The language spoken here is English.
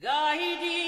Guide.